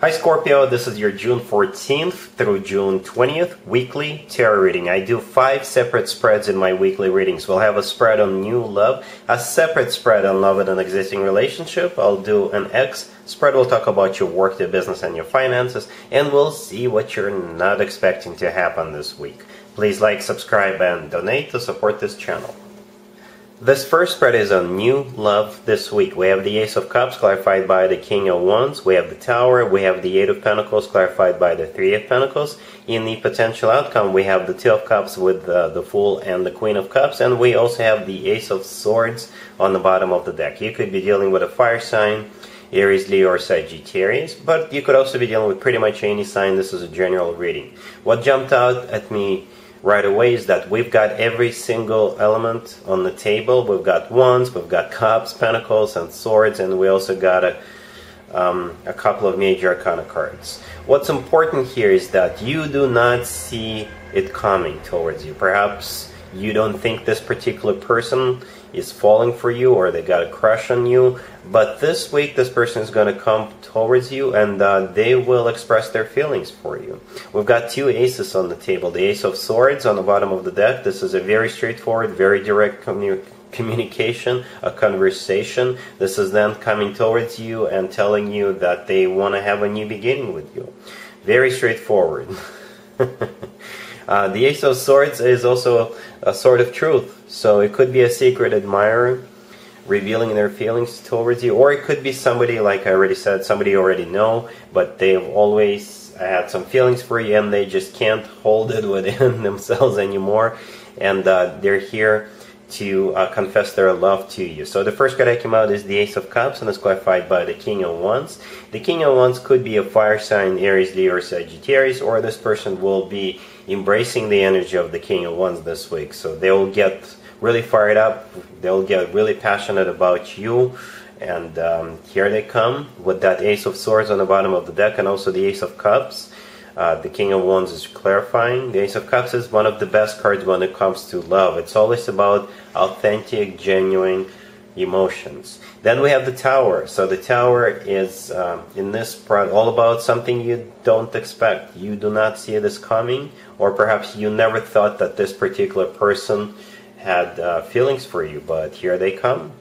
Hi Scorpio, this is your June 14th through June 20th weekly tarot reading. I do five separate spreads in my weekly readings. We'll have a spread on new love, a separate spread on love in an existing relationship. I'll do an ex spread. We'll talk about your work, your business, and your finances, and we'll see what you're not expecting to happen this week. Please like, subscribe, and donate to support this channel. This first spread is on new love this week. We have the Ace of Cups clarified by the King of Wands. We have the Tower. We have the Eight of Pentacles clarified by the Three of Pentacles. In the potential outcome, we have the Two of Cups with uh, the Fool and the Queen of Cups. And we also have the Ace of Swords on the bottom of the deck. You could be dealing with a fire sign, Aries, Leo, or Sagittarius, but you could also be dealing with pretty much any sign. This is a general reading. What jumped out at me right away is that we've got every single element on the table. We've got wands, we've got cups, pentacles, and swords, and we also got a, um, a couple of major arcana cards. What's important here is that you do not see it coming towards you. Perhaps you don't think this particular person is falling for you or they got a crush on you. But this week, this person is going to come towards you and uh, they will express their feelings for you. We've got two aces on the table the Ace of Swords on the bottom of the deck. This is a very straightforward, very direct commu communication, a conversation. This is them coming towards you and telling you that they want to have a new beginning with you. Very straightforward. uh, the Ace of Swords is also a sword of truth. So it could be a secret admirer revealing their feelings towards you, or it could be somebody, like I already said, somebody you already know, but they've always had some feelings for you and they just can't hold it within themselves anymore, and uh, they're here to uh, confess their love to you. So the first card that came out is the Ace of Cups, and it's qualified by the King of Wands. The King of Wands could be a fire sign, Aries, Leo, or Sagittarius, or this person will be embracing the energy of the King of Wands this week. So they'll get really fired up, they'll get really passionate about you. And um, here they come with that Ace of Swords on the bottom of the deck and also the Ace of Cups. Uh, the King of Wands is clarifying. The Ace of Cups is one of the best cards when it comes to love. It's always about authentic, genuine emotions. Then we have the tower. So the tower is um, in this all about something you don't expect. You do not see this coming, or perhaps you never thought that this particular person had uh, feelings for you, but here they come.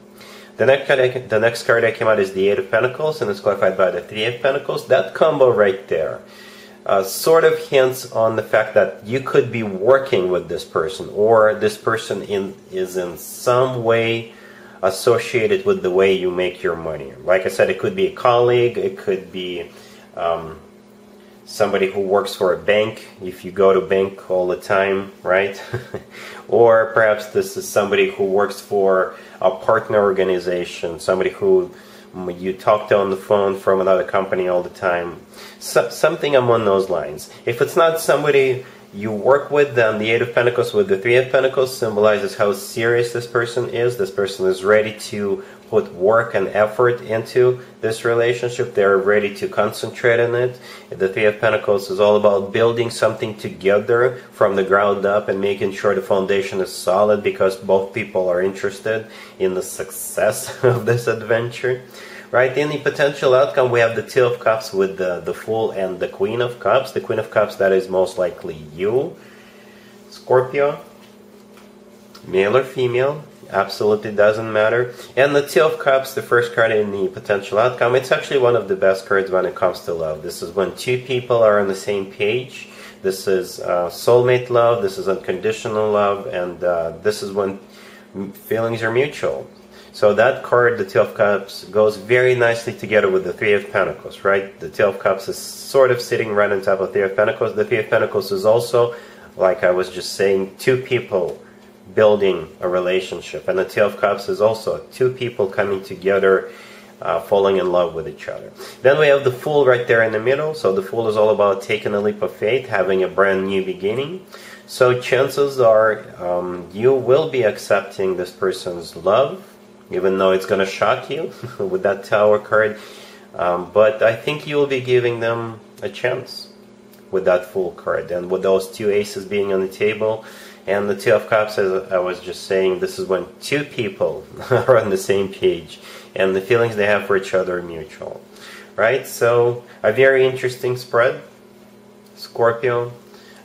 The next, card the next card that came out is the Eight of Pentacles, and it's qualified by the Three of Pentacles. That combo right there uh, sort of hints on the fact that you could be working with this person, or this person in, is in some way associated with the way you make your money. Like I said, it could be a colleague, it could be um, somebody who works for a bank, if you go to bank all the time, right? or perhaps this is somebody who works for a partner organization, somebody who you talk to on the phone from another company all the time. So, something among those lines. If it's not somebody you work with them. The Eight of Pentacles with the Three of Pentacles symbolizes how serious this person is. This person is ready to put work and effort into this relationship. They're ready to concentrate on it. The Three of Pentacles is all about building something together from the ground up and making sure the foundation is solid because both people are interested in the success of this adventure right? In the potential outcome, we have the Two of Cups with the, the Fool and the Queen of Cups. The Queen of Cups, that is most likely you, Scorpio, male or female, absolutely doesn't matter. And the Two of Cups, the first card in the potential outcome, it's actually one of the best cards when it comes to love. This is when two people are on the same page. This is uh, soulmate love, this is unconditional love, and uh, this is when feelings are mutual. So that card, the Two of Cups, goes very nicely together with the Three of Pentacles, right? The Two of Cups is sort of sitting right on top of the Three of Pentacles. The Three of Pentacles is also, like I was just saying, two people building a relationship. And the Two of Cups is also two people coming together, uh, falling in love with each other. Then we have the Fool right there in the middle. So the Fool is all about taking a leap of faith, having a brand new beginning. So chances are um, you will be accepting this person's love even though it's going to shock you with that tower card. Um, but I think you will be giving them a chance with that Fool card and with those two aces being on the table And the Two of Cups, as I was just saying, this is when two people are on the same page and the feelings they have for each other are mutual. Right? So, a very interesting spread. Scorpio,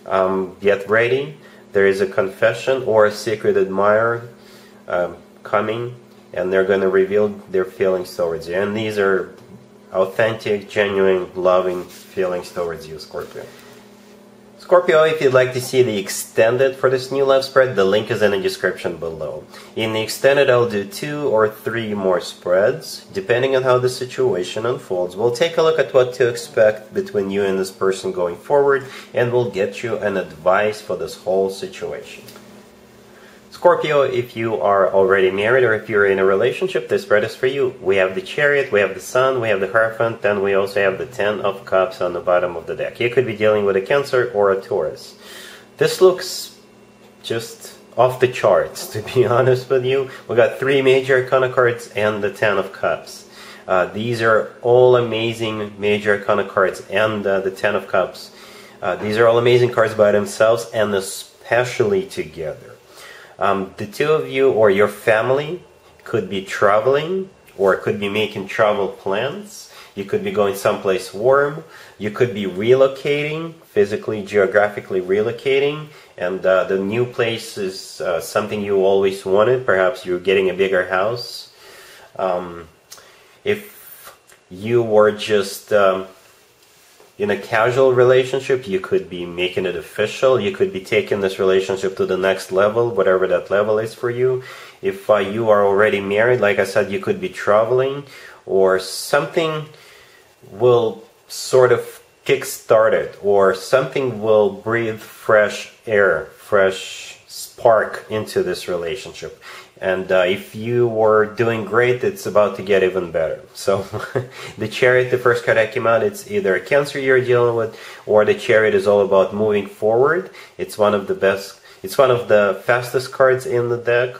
um, get ready. There is a confession or a secret admirer um, coming, and they're going to reveal their feelings towards you. And these are authentic, genuine, loving feelings towards you, Scorpio. Scorpio, if you'd like to see the extended for this new love spread, the link is in the description below. In the extended, I'll do two or three more spreads, depending on how the situation unfolds. We'll take a look at what to expect between you and this person going forward, and we'll get you an advice for this whole situation. Scorpio, if you are already married or if you're in a relationship, this spread is for you. We have the Chariot, we have the Sun, we have the Hierophant, and we also have the Ten of Cups on the bottom of the deck. You could be dealing with a Cancer or a Taurus. This looks just off the charts, to be honest with you. We got three major Arcana cards and the Ten of Cups. Uh, these are all amazing major Arcana cards and uh, the Ten of Cups. Uh, these are all amazing cards by themselves and especially together. Um, the two of you or your family could be traveling or could be making travel plans. You could be going someplace warm. You could be relocating, physically, geographically relocating. And uh, the new place is uh, something you always wanted. Perhaps you're getting a bigger house. Um, if you were just um, in a casual relationship, you could be making it official. You could be taking this relationship to the next level, whatever that level is for you. If uh, you are already married, like I said, you could be traveling or something will sort of kickstart it or something will breathe fresh air, fresh spark into this relationship. And uh, if you were doing great, it's about to get even better. So, the chariot, the first card that came out, it's either a cancer you're dealing with, or the chariot is all about moving forward. It's one of the best, it's one of the fastest cards in the deck.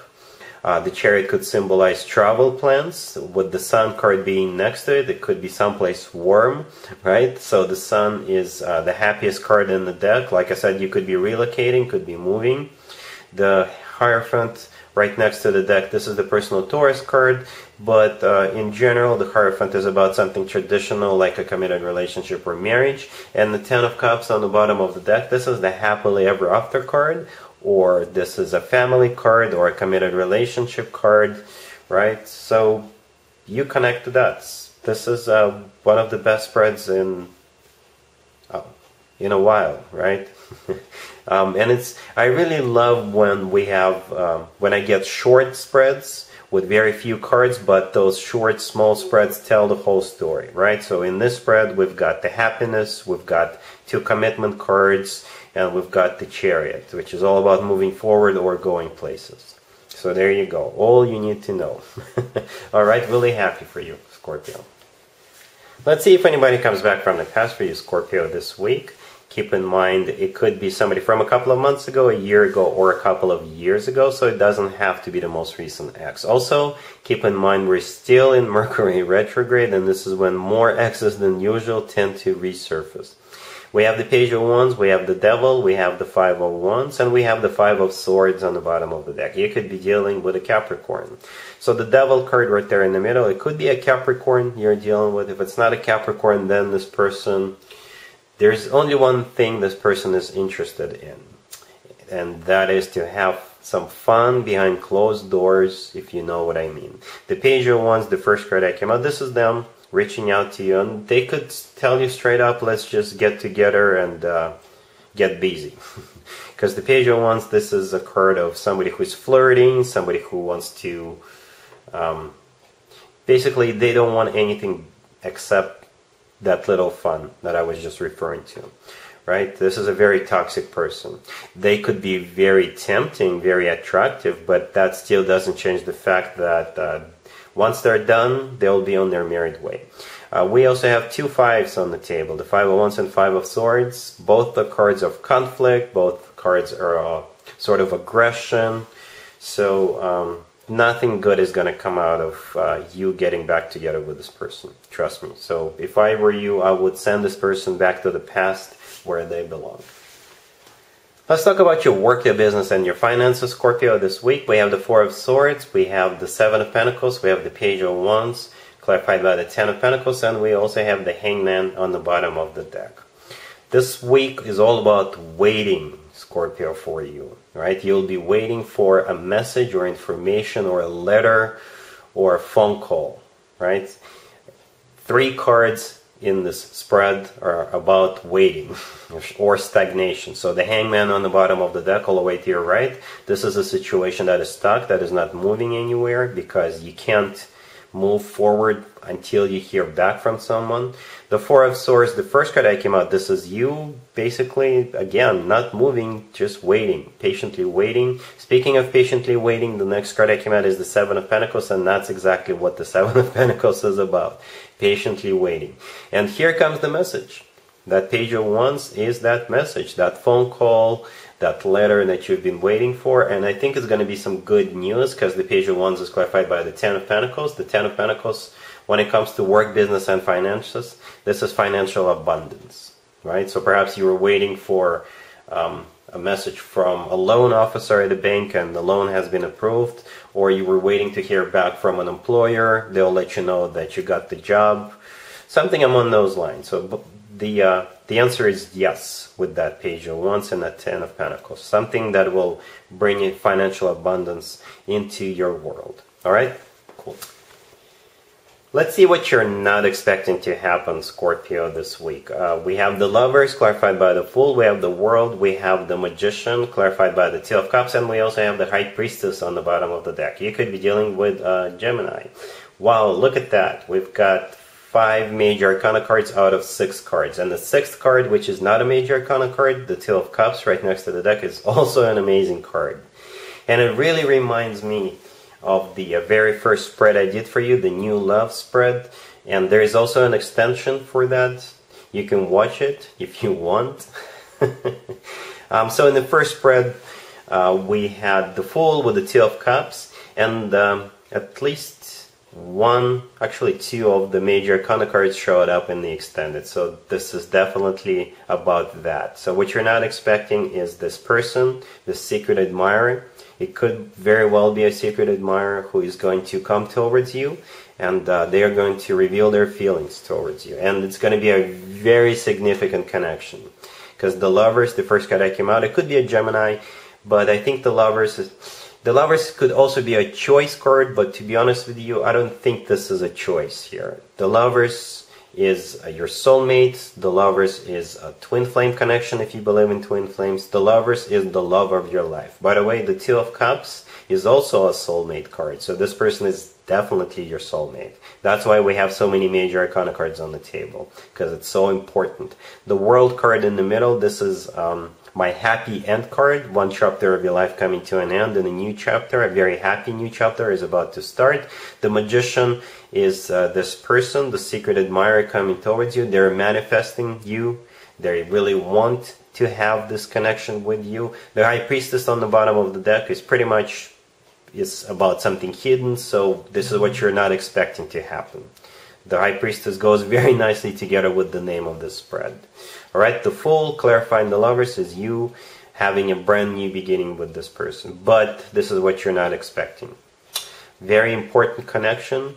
Uh, the chariot could symbolize travel plans, with the sun card being next to it. It could be someplace warm, right? So the sun is uh, the happiest card in the deck. Like I said, you could be relocating, could be moving. The Hierophant right next to the deck. This is the personal Taurus card, but uh, in general, the Hierophant is about something traditional like a committed relationship or marriage. And the Ten of Cups on the bottom of the deck, this is the happily ever after card, or this is a family card or a committed relationship card, right? So you connect the dots. This is uh, one of the best spreads in uh, in a while, right? Um, and it's I really love when we have um, when I get short spreads with very few cards, but those short, small spreads tell the whole story, right? So in this spread, we've got the happiness, we've got two commitment cards, and we've got the chariot, which is all about moving forward or going places. So there you go, all you need to know. all right, really happy for you, Scorpio. Let's see if anybody comes back from the past for you, Scorpio, this week keep in mind it could be somebody from a couple of months ago, a year ago, or a couple of years ago, so it doesn't have to be the most recent ex. Also, keep in mind we're still in Mercury retrograde, and this is when more exes than usual tend to resurface. We have the Page of Wands, we have the Devil, we have the Five of Wands, and we have the Five of Swords on the bottom of the deck. You could be dealing with a Capricorn. So the Devil card right there in the middle, it could be a Capricorn you're dealing with. If it's not a Capricorn, then this person there's only one thing this person is interested in, and that is to have some fun behind closed doors, if you know what I mean. The Page of Wands, the first card that came out, this is them reaching out to you, and they could tell you straight up, let's just get together and uh, get busy. Because the Page of Wands, this is a card of somebody who's flirting, somebody who wants to. Um, basically, they don't want anything except that little fun that I was just referring to. Right? This is a very toxic person. They could be very tempting, very attractive, but that still doesn't change the fact that uh, once they're done, they'll be on their married way. Uh, we also have two fives on the table, the five of wands and five of swords. Both the cards of conflict, both cards are uh, sort of aggression. So um, nothing good is going to come out of uh, you getting back together with this person. Trust me. So if I were you, I would send this person back to the past where they belong. Let's talk about your work, your business, and your finances, Scorpio. This week we have the Four of Swords, we have the Seven of Pentacles, we have the Page of Wands, clarified by the Ten of Pentacles, and we also have the Hangman on the bottom of the deck. This week is all about waiting, Scorpio, for you, right? You'll be waiting for a message or information or a letter or a phone call, right? Three cards in this spread are about waiting or stagnation. So the hangman on the bottom of the deck all the way to your right, this is a situation that is stuck, that is not moving anywhere because you can't move forward until you hear back from someone. The Four of Swords, the first card I came out, this is you basically, again, not moving, just waiting, patiently waiting. Speaking of patiently waiting, the next card I came out is the Seven of Pentacles, and that's exactly what the Seven of Pentacles is about patiently waiting. And here comes the message. That page of wands is that message, that phone call, that letter that you've been waiting for. And I think it's going to be some good news because the page of wands is clarified by the Ten of Pentacles. The Ten of Pentacles, when it comes to work, business, and finances, this is financial abundance, right? So perhaps you were waiting for um, a message from a loan officer at a bank and the loan has been approved, or you were waiting to hear back from an employer, they'll let you know that you got the job, something among those lines. So the uh, the answer is yes with that page of wands and that ten of pentacles, something that will bring in financial abundance into your world. All right, cool. Let's see what you're not expecting to happen, Scorpio, this week. Uh, we have the Lovers, clarified by the Fool. We have the World. We have the Magician, clarified by the Two of Cups. And we also have the High Priestess on the bottom of the deck. You could be dealing with uh, Gemini. Wow, look at that. We've got five major arcana cards out of six cards. And the sixth card, which is not a major arcana card, the Two of Cups right next to the deck, is also an amazing card. And it really reminds me of the uh, very first spread I did for you, the new love spread. And there is also an extension for that. You can watch it if you want. um, so in the first spread, uh, we had the Fool with the Two of Cups, and um, at least one, actually two of the major Arcana cards showed up in the extended. So this is definitely about that. So what you're not expecting is this person, the secret admirer, it could very well be a secret admirer who is going to come towards you and uh, they are going to reveal their feelings towards you. And it's going to be a very significant connection. Because the lovers, the first card that came out, it could be a Gemini, but I think the lovers is, the lovers could also be a choice card, but to be honest with you, I don't think this is a choice here. The lovers is uh, your soulmate. The lovers is a twin flame connection if you believe in twin flames. The lovers is the love of your life. By the way, the Two of Cups is also a soulmate card. So this person is definitely your soulmate. That's why we have so many major arcana cards on the table because it's so important. The world card in the middle, this is um, my happy end card, one chapter of your life coming to an end, and a new chapter, a very happy new chapter is about to start. The magician is uh, this person, the secret admirer coming towards you. They're manifesting you. They really want to have this connection with you. The high priestess on the bottom of the deck is pretty much is about something hidden, so this is what you're not expecting to happen. The High Priestess goes very nicely together with the name of the spread. Alright, the Fool, clarifying the lovers, is you having a brand new beginning with this person. But this is what you're not expecting. Very important connection.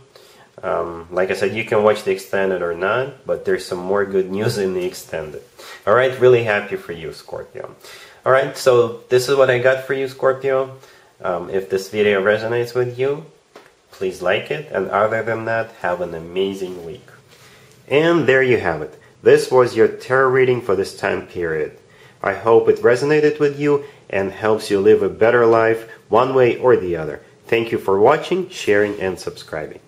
Um, like I said, you can watch the extended or not, but there's some more good news in the extended. Alright, really happy for you, Scorpio. Alright, so this is what I got for you, Scorpio. Um, if this video resonates with you, Please like it, and other than that, have an amazing week. And there you have it. This was your tarot reading for this time period. I hope it resonated with you and helps you live a better life one way or the other. Thank you for watching, sharing, and subscribing.